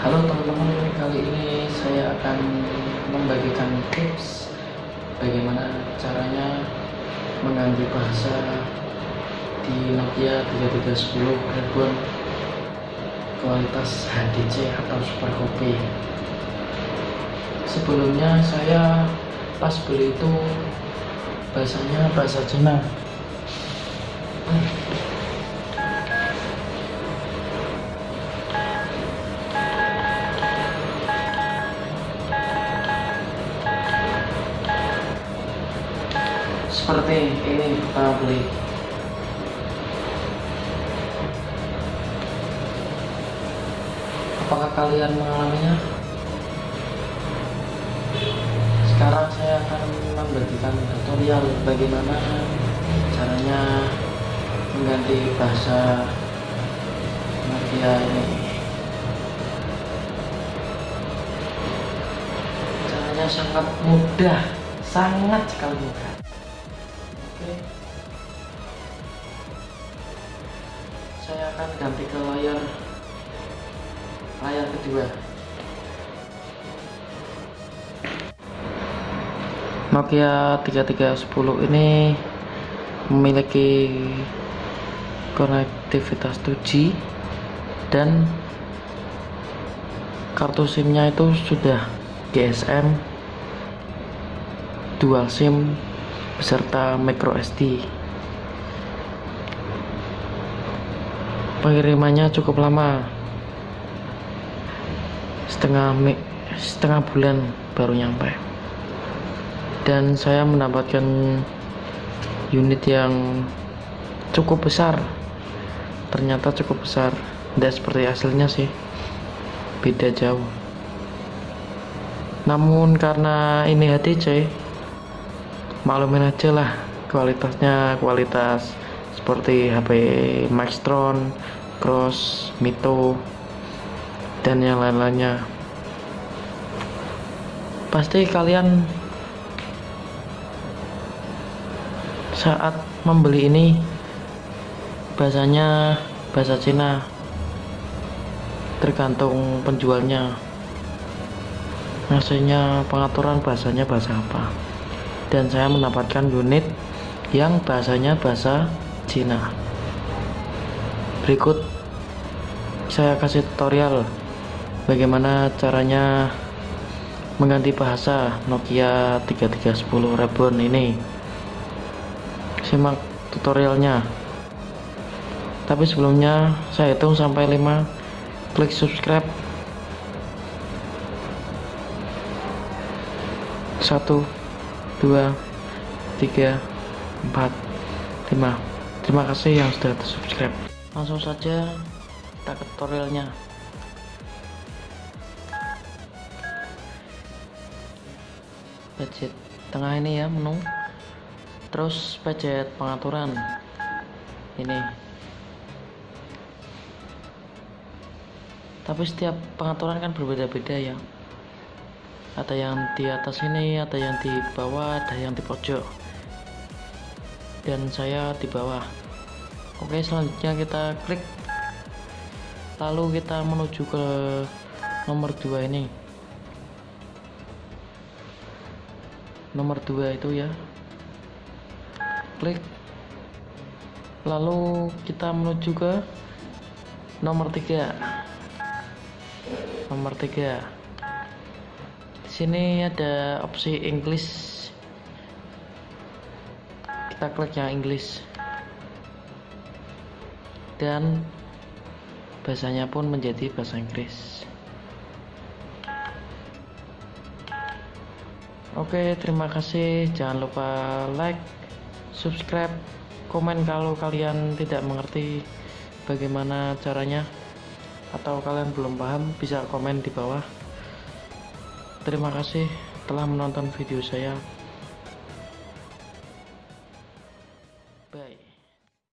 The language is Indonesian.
Halo teman-teman, kali ini saya akan membagikan tips bagaimana caranya mengganti bahasa di Nokia 3310 Ribbon kualitas HDC atau Super Copy. Sebelumnya saya pas beli itu bahasanya bahasa Cina. Seperti ini kita beli. Apakah kalian mengalaminya? Sekarang saya akan membagikan tutorial bagaimana caranya mengganti bahasa Nokia ini. Caranya sangat mudah sangat sekali mudah Oke. Saya akan ganti ke layar layar kedua. Nokia 3310 ini memiliki konektivitas 2G dan kartu SIM-nya itu sudah GSM dual SIM beserta micro SD. Pengirimannya cukup lama, setengah setengah bulan baru nyampe. Dan saya mendapatkan unit yang cukup besar. Ternyata cukup besar, tidak seperti hasilnya sih, beda jauh. Namun karena ini HTC, maklumin aja lah kualitasnya kualitas seperti HP Maxtron, Cross, Mito dan yang lain-lainnya. Pasti kalian saat membeli ini bahasanya bahasa Cina tergantung penjualnya. Maksudnya pengaturan bahasanya bahasa apa dan saya mendapatkan unit yang bahasanya bahasa Cina. Berikut saya kasih tutorial bagaimana caranya mengganti bahasa Nokia 3310 Ribbon ini. Simak tutorialnya. Tapi sebelumnya saya hitung sampai 5 klik subscribe. Satu dua tiga empat lima. Terima kasih yang sudah subscribe langsung saja kita ke tutorialnya. Budget tengah ini ya menu. Terus budget pengaturan. Ini. Tapi setiap pengaturan kan berbeda-beda ya ada yang di atas ini ada yang di bawah ada yang di pojok. Dan saya di bawah. Oke selanjutnya kita klik. Lalu kita menuju ke nomor 2 ini. Nomor 2 itu ya. Klik. Lalu kita menuju ke nomor 3 nomor 3 sini ada opsi English. Kita klik yang English. Dan bahasanya pun menjadi bahasa Inggris. Oke terima kasih. Jangan lupa like subscribe komen kalau kalian tidak mengerti bagaimana caranya. Atau kalian belum paham bisa komen di bawah Terima kasih telah menonton video saya.